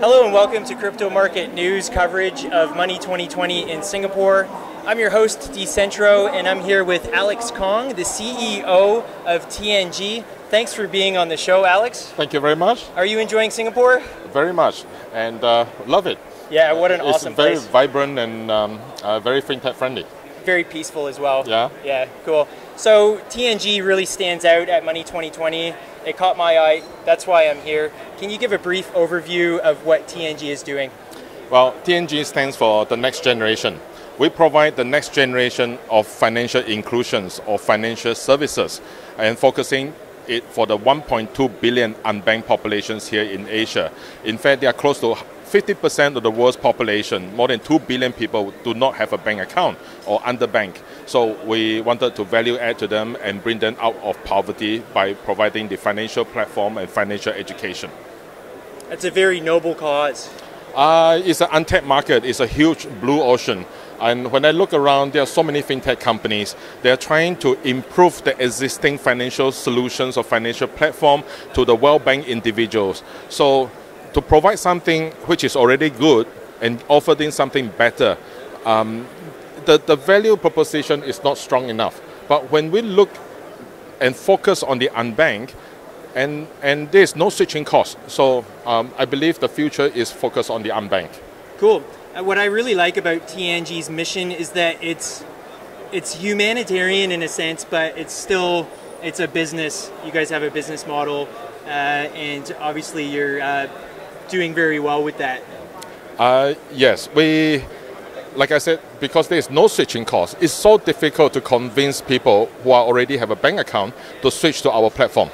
Hello and welcome to Crypto Market News coverage of Money 2020 in Singapore. I'm your host, Decentro, and I'm here with Alex Kong, the CEO of TNG. Thanks for being on the show, Alex. Thank you very much. Are you enjoying Singapore? Very much, and uh, love it. Yeah, what an it's awesome very place. vibrant and um, uh, very fintech friendly. Very peaceful as well. Yeah. Yeah, cool. So TNG really stands out at Money 2020. It caught my eye. That's why I'm here. Can you give a brief overview of what TNG is doing? Well, TNG stands for the next generation. We provide the next generation of financial inclusions or financial services and focusing it for the 1.2 billion unbanked populations here in Asia. In fact, they are close to 50% of the world's population, more than 2 billion people, do not have a bank account or underbank. So we wanted to value add to them and bring them out of poverty by providing the financial platform and financial education. That's a very noble cause. Uh, it's an untapped market. It's a huge blue ocean. And when I look around, there are so many fintech companies. They're trying to improve the existing financial solutions or financial platform to the well-banked individuals. So to provide something which is already good and offer them something better, um, the, the value proposition is not strong enough. But when we look and focus on the unbanked, and, and there's no switching cost. So um, I believe the future is focused on the unbanked. Cool. Uh, what I really like about TNG's mission is that it's it's humanitarian in a sense, but it's still it's a business. You guys have a business model, uh, and obviously you're uh, doing very well with that. Uh, yes, we, like I said, because there is no switching cost, it's so difficult to convince people who already have a bank account to switch to our platform.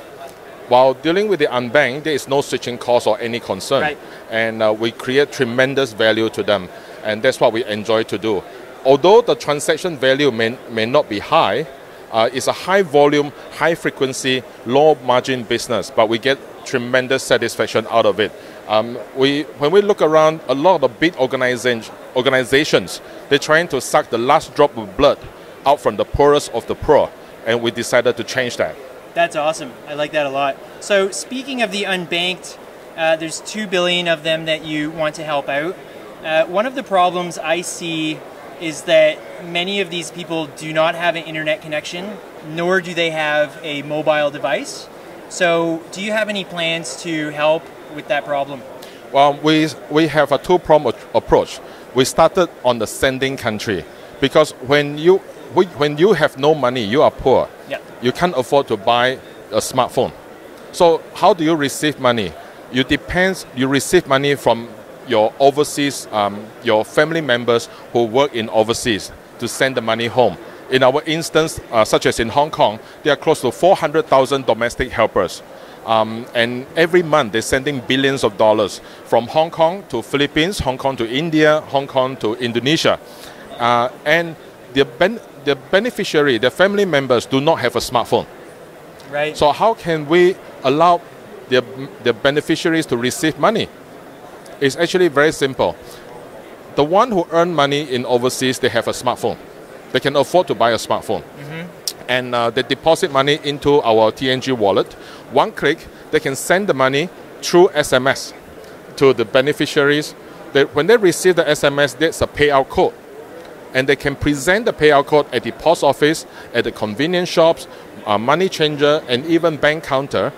While dealing with the unbanked, there is no switching cost or any concern, Right. and uh, we create tremendous value to them, and that's what we enjoy to do. Although the transaction value may, may not be high, uh, it's a high volume, high frequency, low margin business, but we get tremendous satisfaction out of it. Um, we, when we look around, a lot of the big organization, organizations, they're trying to suck the last drop of blood out from the poorest of the poor, and we decided to change that. That's awesome. I like that a lot. So speaking of the unbanked, uh, there's two billion of them that you want to help out. Uh, one of the problems I see is that many of these people do not have an internet connection, nor do they have a mobile device. So, do you have any plans to help with that problem? Well, we, we have a two-pronged approach. We started on the sending country because when you, we, when you have no money, you are poor. Yeah. You can't afford to buy a smartphone. So how do you receive money? You depends. You receive money from your overseas, um, your family members who work in overseas to send the money home. In our instance, uh, such as in Hong Kong, there are close to 400,000 domestic helpers. Um, and every month they're sending billions of dollars from Hong Kong to Philippines, Hong Kong to India, Hong Kong to Indonesia. Uh, and the, ben- the beneficiary, the family members do not have a smartphone. Right. So how can we allow the, the beneficiaries to receive money? It's actually very simple. The one who earn money in overseas, they have a smartphone. They can afford to buy a smartphone. And uh, they deposit money into our TNG wallet. One click, they can send the money through SMS to the beneficiaries. They, when they receive the SMS, there's a payout code and they can present the payout code at the post office, at the convenience shops, uh, money changer, and even bank counter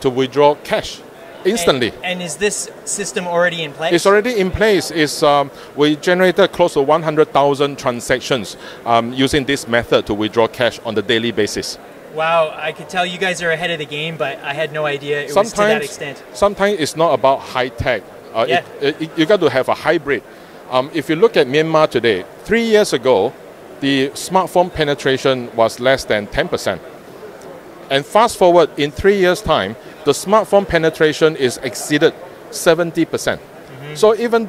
to withdraw cash instantly. And, and is this system already in place? It's already in place. It's, um, we generated close to 100,000 transactions um, using this method to withdraw cash on the daily basis. Wow, I could tell you guys are ahead of the game, but I had no idea it was to that extent. Sometimes it's not about high tech. Uh, Yeah. it- it- you got to have a hybrid. Um, if you look at Myanmar today, three years ago, the smartphone penetration was less than 10%. And fast forward in three years' time, the smartphone penetration is exceeded 70%. percent So even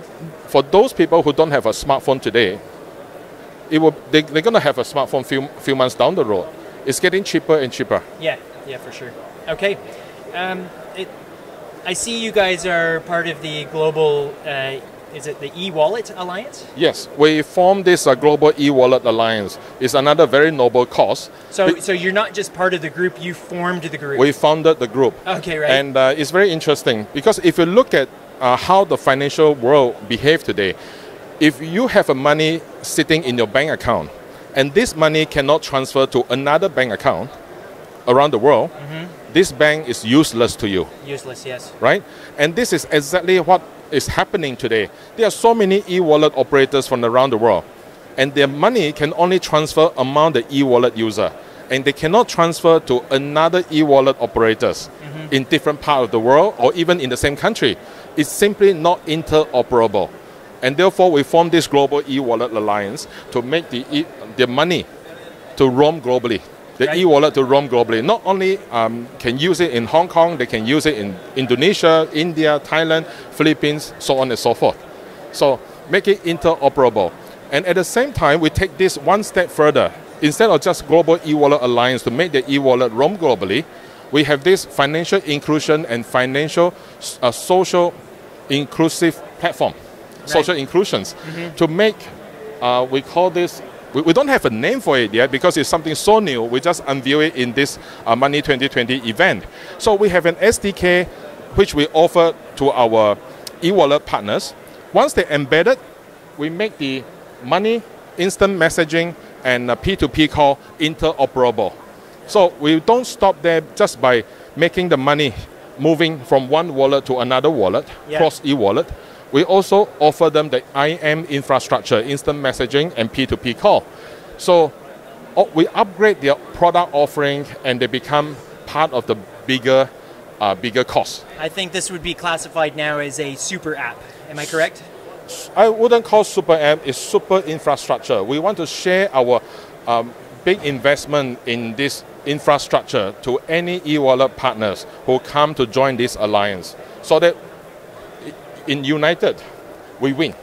for those people who don't have a smartphone today, it will, they, they're going to have a smartphone few, few months down the road. It's getting cheaper and cheaper. Yeah, yeah, for sure. Okay. Um, it, I see you guys are part of the global uh, is it the e-wallet alliance? Yes, we formed this uh, global e-wallet alliance. It's another very noble cause. So, Be- so you're not just part of the group; you formed the group. we founded the group. Okay, right. And uh, it's very interesting because if you look at uh, how the financial world behave today, if you have a money sitting in your bank account and this money cannot transfer to another bank account around the world, Mm-hmm. this bank is useless to you Useless, yes. right? And this is exactly what is happening today. There are so many e-wallet operators from around the world, and their money can only transfer among the e-wallet user, and they cannot transfer to another e-wallet operators mm-hmm. in different part of the world or even in the same country. It's simply not interoperable. And therefore, we formed this global e-wallet alliance to make the, e- the money to roam globally. The Right. e-wallet to roam globally. Not only um, can use it in Hong Kong, they can use it in Indonesia, India, Thailand, Philippines, so on and so forth. So make it interoperable. And at the same time, we take this one step further. Instead of just global e-wallet alliance to make the e-wallet roam globally, we have this financial inclusion and financial uh, social inclusive platform, social inclusions, to make uh, we call this we, we don't have a name for it yet because it's something so new. We just unveil it in this uh, money 2020 event. So we have an sdk which we offer to our e-wallet partners. Once they embed it we make the money instant messaging and uh, p2p call interoperable. So we don't stop there just by making the money moving from one wallet to another wallet Yeah. cross e-wallet we also offer them the IM infrastructure, instant messaging, and P2P call. So we upgrade their product offering and they become part of the bigger, uh, bigger cost. I think this would be classified now as a super app. Am I correct? I wouldn't call super app, it's super infrastructure. We want to share our um, big investment in this infrastructure to any e-wallet partners who come to join this alliance so that in United we win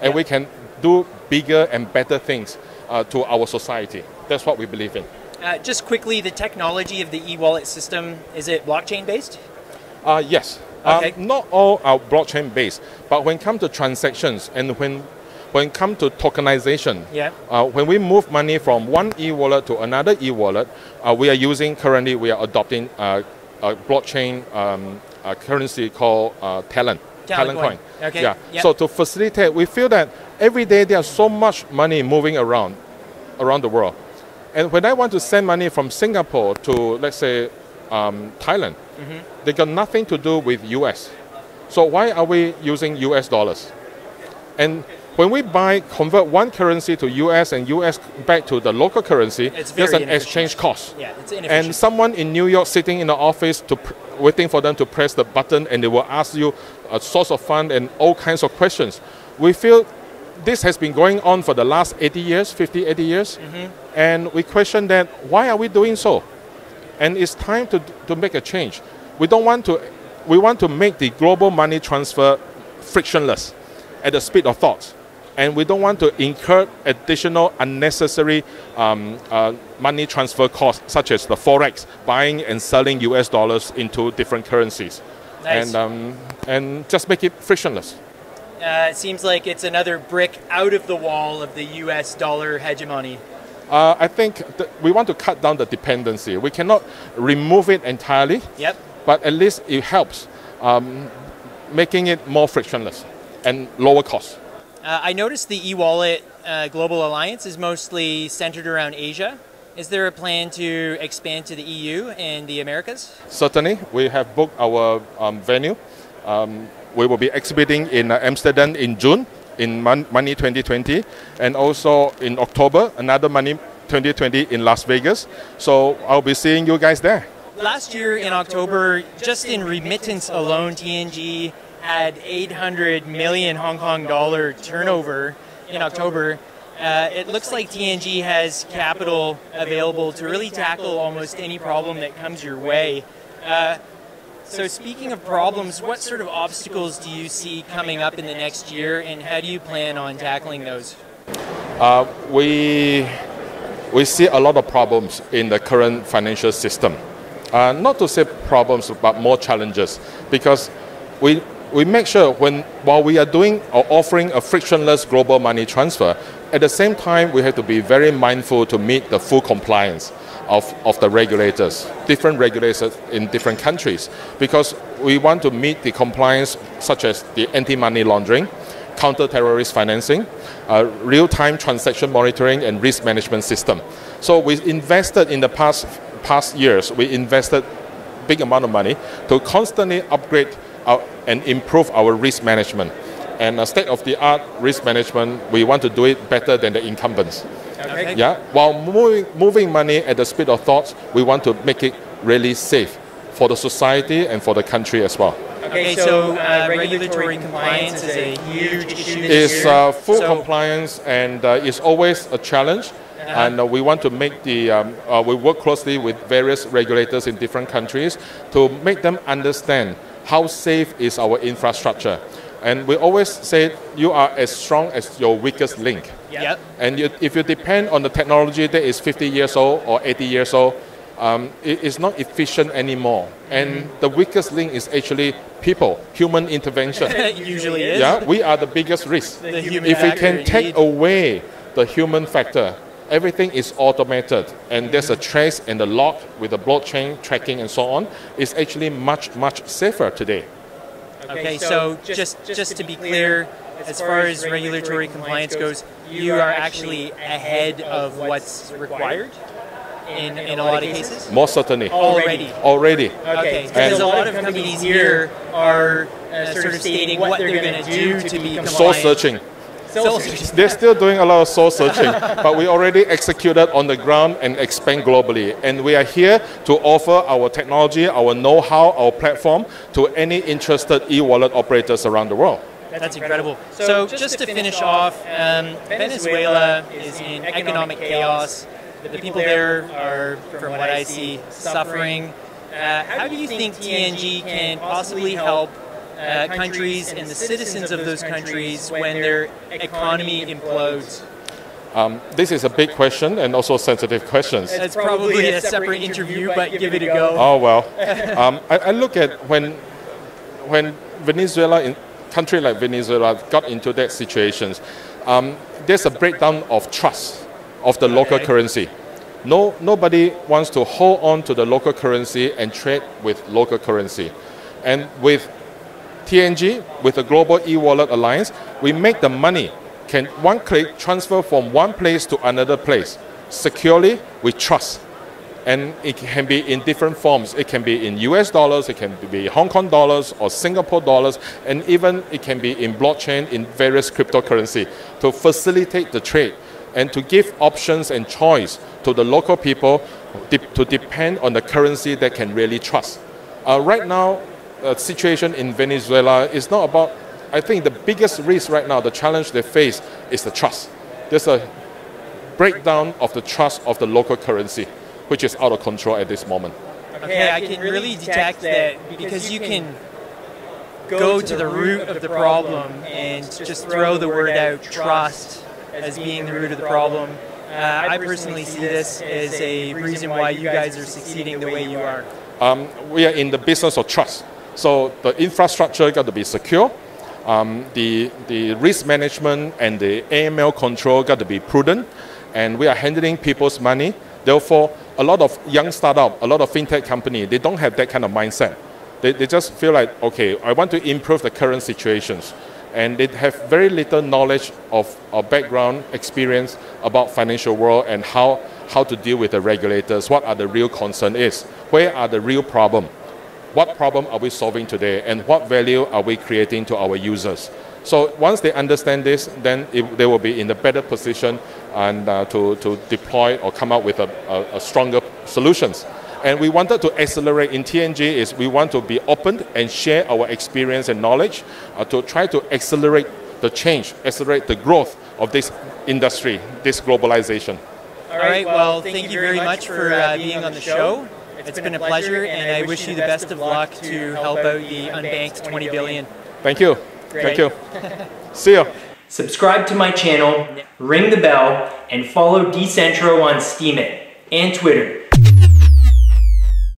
and Yeah. we can do bigger and better things uh, to our society. That's what we believe in. Uh, just quickly, the technology of the e-wallet system is it blockchain based? Uh, yes. Okay. Um, not all are blockchain based, but when it comes to transactions and when when it comes to tokenization, Yeah. uh, when we move money from one e-wallet to another e-wallet, uh, we are using currently we are adopting uh, a blockchain um, a currency called uh, Talent. Coin. Okay. Yeah. Yep. So to facilitate, we feel that every day there's so much money moving around around the world. And when I want to send money from Singapore to, let's say, um, Thailand, they got nothing to do with US. So why are we using US dollars? And when we buy, convert one currency to US and US back to the local currency, It's there's an exchange cost. Yeah, it's inefficient. And someone in New York sitting in the office to waiting for them to press the button and they will ask you a source of fund and all kinds of questions. We feel this has been going on for the last 80 years, 50, 80 years. Mm-hmm. And we question that why are we doing so? And it's time to, to make a change. We don't want to, we want to make the global money transfer frictionless at the speed of thought. And we don't want to incur additional unnecessary um, uh, money transfer costs, such as the forex, buying and selling US dollars into different currencies. Nice. And, um, and just make it frictionless. Uh, it seems like it's another brick out of the wall of the U.S. dollar hegemony. Uh, I think we want to cut down the dependency. We cannot remove it entirely, Yep. but at least it helps um, making it more frictionless and lower cost. Uh, I noticed the e-wallet uh, global alliance is mostly centered around Asia. Is there a plan to expand to the EU and the Americas? Certainly, we have booked our um, venue. Um, we will be exhibiting in uh, Amsterdam in June in Mon- Money 2020, and also in October another Money 2020 in Las Vegas. So I'll be seeing you guys there. Last year in October, just in remittance alone, TNG had 800 million Hong Kong dollar turnover in October. Uh, it looks like TNG has capital available to really tackle almost any problem that comes your way. Uh, so, speaking of problems, what sort of obstacles do you see coming up in the next year, and how do you plan on tackling those? Uh, we we see a lot of problems in the current financial system. Uh, not to say problems, but more challenges, because we we make sure when while we are doing or offering a frictionless global money transfer, at the same time we have to be very mindful to meet the full compliance of, of the regulators, different regulators in different countries, because we want to meet the compliance such as the anti-money laundering, counter-terrorist financing, uh, real-time transaction monitoring and risk management system. So we invested in the past past years, we invested big amount of money to constantly upgrade and improve our risk management. And a state-of-the-art risk management, we want to do it better than the incumbents. Okay. Yeah. While moving, moving money at the speed of thought, we want to make it really safe for the society and for the country as well. Okay, so uh, regulatory compliance is a huge issue this It's uh, full so compliance and uh, it's always a challenge. Uh-huh. And uh, we want to make the, um, uh, we work closely with various regulators in different countries to make them understand how safe is our infrastructure. And we always say you are as strong as your weakest link. Yep. And you, if you depend on the technology that is 50 years old or 80 years old, um, it is not efficient anymore. And mm-hmm. the weakest link is actually people, human intervention. usually is. Yeah, we are the biggest risk. The if we can take away the human factor, everything is automated and there's a trace and the log with the blockchain tracking and so on is actually much much safer today Okay, so just, just to be clear, as far as regulatory compliance goes, you are actually ahead of what's required in, in a lot of cases? Most certainly. Already? Already. Okay, because a lot of companies here are uh, sort of stating what they're going to do to be compliant. Soul searching. They're still doing a lot of soul searching, but we already executed on the ground and expand globally. And we are here to offer our technology, our know-how, our platform to any interested e-wallet operators around the world. That's incredible. So, just to finish off, um, Venezuela is in economic chaos. The people there are, from what I see, suffering. Uh, how do you think TNG can possibly help uh, countries and the citizens of those countries when their economy implodes? Um, this is a big question and also sensitive questions. It's probably a separate interview, but give it a go. Oh well, um, I, I, look at when when Venezuela, in country like Venezuela, got into that situations. Um, there's a breakdown of trust of the okay. local currency. No, nobody wants to hold on to the local currency and trade with local currency. And with TNG, with the Global E-Wallet Alliance, we make the money can one click transfer from one place to another place securely with trust. And it can be in different forms. It can be in US dollars, it can be Hong Kong dollars or Singapore dollars, and even it can be in blockchain in various cryptocurrency to facilitate the trade and to give options and choice to the local people to depend on the currency they can really trust. Uh, right now, uh, situation in Venezuela is not about, I think the biggest risk right now, the challenge they face is the trust. There's a breakdown of the trust of the local currency, which is out of control at this moment. Okay, I can really detect that because you can go to the root of the problem and just throw the word out, trust, as being the root of the problem. Uh, I personally see this as a reason why you guys are succeeding the way you are. Um, we are in the business of trust. So the infrastructure got to be secure. Um, the, the risk management and the AML control got to be prudent. And we are handling people's money. Therefore, a lot of young startup, a lot of fintech company, they don't have that kind of mindset. They, they just feel like, okay, I want to improve the current situations. And they have very little knowledge of or background experience about financial world and how, how to deal with the regulators, what are the real concern is, where are the real problem what problem are we solving today and what value are we creating to our users. So once they understand this, then it, they will be in a better position and uh, to, to deploy or come up with a, a, a, stronger solutions. And we wanted to accelerate in TNG is we want to be open and share our experience and knowledge uh, to try to accelerate the change, accelerate the growth of this industry, this globalization. All right, well, thank you very much for uh, being on the show it's been a pleasure, and I wish you the best of luck to help out the unbanked 20 billion. Thank you. Thank you. See you. Subscribe to my channel, ring the bell, and follow Decentro on Steemit and Twitter